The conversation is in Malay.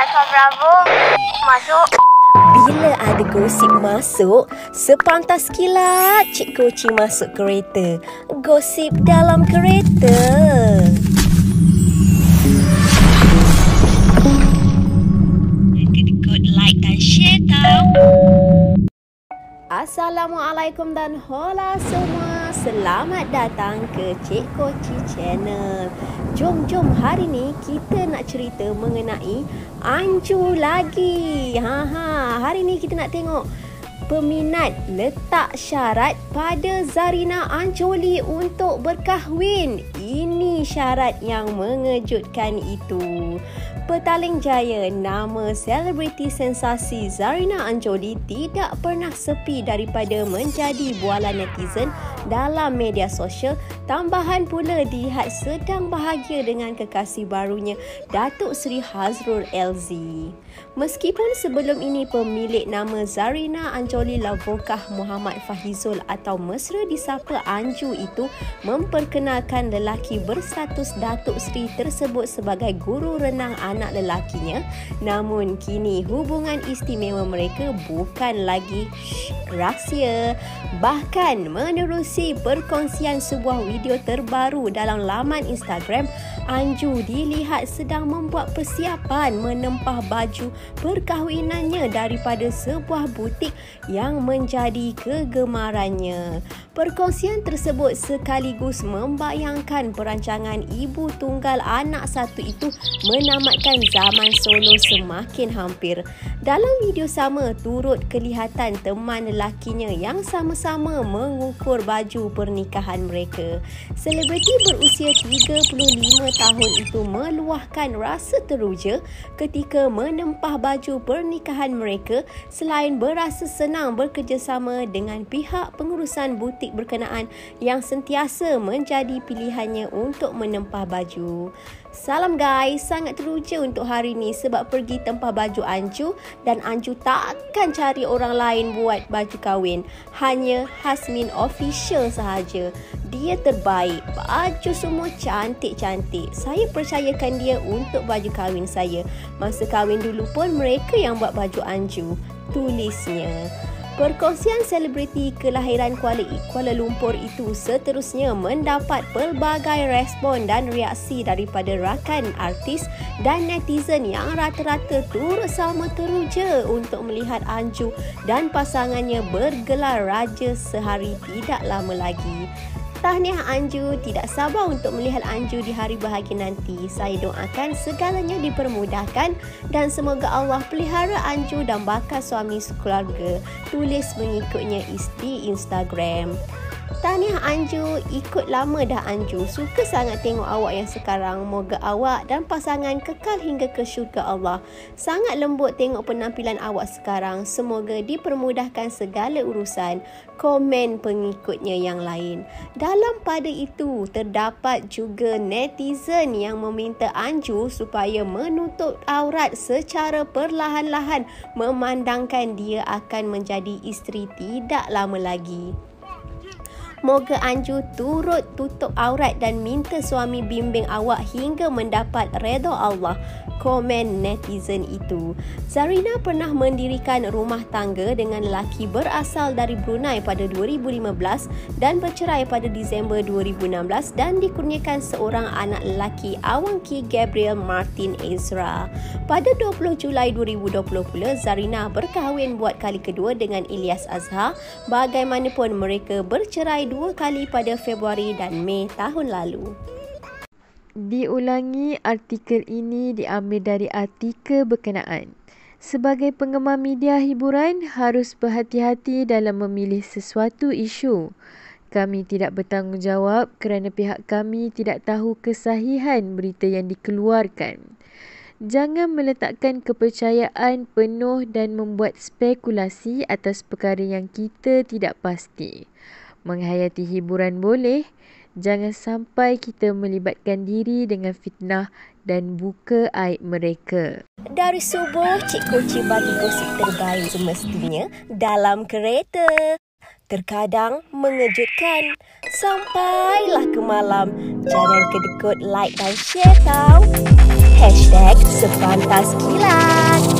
Alfa Bravo masuk. Bila ada gosip masuk, sepantas kilat Cik Koci masuk kereta. Gosip dalam kereta. Kedekut like dan share tau. Assalamualaikum dan hola semua. Selamat datang ke Cik Koci Channel. Jom jom hari ni kita nak cerita mengenai Anju lagi. Ha ha, hari ni kita nak tengok peminat letak syarat pada Zarina Anjoli untuk berkahwin. Ini syarat yang mengejutkan itu. Petaling Jaya, nama selebriti sensasi Zarina Anjoli tidak pernah sepi daripada menjadi bualan netizen dalam media sosial. Tambahan pula dilihat sedang bahagia dengan kekasih barunya, Datuk Seri Hazrul LZ. Meskipun sebelum ini pemilik nama Zarina Anjoli Lavokah Muhammad Fahizul atau mesra disapa Anju itu memperkenalkan lelaki berstatus Datuk Seri tersebut sebagai guru renang anak lelakinya, namun kini hubungan istimewa mereka bukan lagi rahsia. Bahkan menerusi perkongsian sebuah video terbaru dalam laman Instagram, Anju dilihat sedang membuat persiapan menempah baju perkahwinannya daripada sebuah butik yang menjadi kegemarannya. Perkongsian tersebut sekaligus membayangkan perancangan ibu tunggal anak satu itu menamatkan zaman solo semakin hampir. Dalam video sama turut kelihatan teman lelakinya yang sama-sama mengukur baju pernikahan mereka. Selebriti berusia 35 tahun itu meluahkan rasa teruja ketika menempah baju pernikahan mereka selain berasa senang bekerjasama dengan pihak pengurusan butik berkenaan yang sentiasa menjadi pilihannya untuk menempah baju. Salam guys, sangat teruja untuk hari ni sebab pergi tempah baju Anju dan Anju takkan cari orang lain buat baju kahwin. Hanya Hasmin official sahaja. Dia terbaik. Baju semua cantik-cantik. Saya percayakan dia untuk baju kahwin saya. Masa kahwin dulu pun mereka yang buat baju Anju. Tulisnya. Perkongsian selebriti kelahiran Kuala, Kuala Lumpur itu seterusnya mendapat pelbagai respon dan reaksi daripada rakan artis dan netizen yang rata-rata turut sama teruja untuk melihat Anju dan pasangannya bergelar raja sehari tidak lama lagi. Tahniah Anju, tidak sabar untuk melihat Anju di hari bahagia nanti. Saya doakan segalanya dipermudahkan dan semoga Allah pelihara Anju dan bakal suami sekeluarga. Tulis mengikutnya di Instagram. Tahniah Anju, ikut lama dah Anju. Suka sangat tengok awak yang sekarang. Moga awak dan pasangan kekal hingga ke syurga Allah. Sangat lembut tengok penampilan awak sekarang. Semoga dipermudahkan segala urusan. Komen pengikutnya yang lain. Dalam pada itu, terdapat juga netizen yang meminta Anju supaya menutup aurat secara perlahan-lahan memandangkan dia akan menjadi isteri tidak lama lagi. Moga Anju turut tutup aurat dan minta suami bimbing awak hingga mendapat redha Allah. Komen netizen itu. Zarina pernah mendirikan rumah tangga dengan lelaki berasal dari Brunei pada 2015 dan bercerai pada Disember 2016 dan dikurniakan seorang anak lelaki Awangki Gabriel Martin Ezra. Pada 20 Julai 2020 pula, Zarina berkahwin buat kali kedua dengan Ilyas Azhar. Bagaimanapun mereka bercerai dua kali pada Februari dan Mei tahun lalu. Diulangi artikel ini diambil dari artikel berkenaan. Sebagai penggemar media hiburan, harus berhati-hati dalam memilih sesuatu isu. Kami tidak bertanggungjawab kerana pihak kami tidak tahu kesahihan berita yang dikeluarkan. Jangan meletakkan kepercayaan penuh dan membuat spekulasi atas perkara yang kita tidak pasti. Menghayati hiburan boleh, jangan sampai kita melibatkan diri dengan fitnah dan buka aib mereka. Dari subuh, Cik Koci bagi gosip terbaik semestinya dalam kereta. Terkadang mengejutkan. Sampailah ke malam. Jangan kedekut like dan share tau. hashtag Sepantas Kilas.